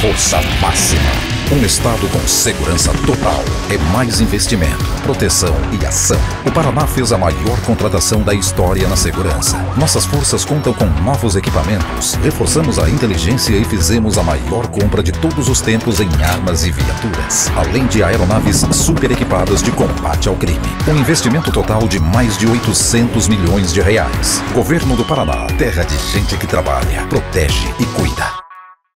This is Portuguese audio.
força máxima. Um Estado com segurança total é mais investimento, proteção e ação. O Paraná fez a maior contratação da história na segurança. Nossas forças contam com novos equipamentos, reforçamos a inteligência e fizemos a maior compra de todos os tempos em armas e viaturas, além de aeronaves super equipadas de combate ao crime. Um investimento total de mais de 800 milhões de reais. Governo do Paraná, terra de gente que trabalha, protege e cuida.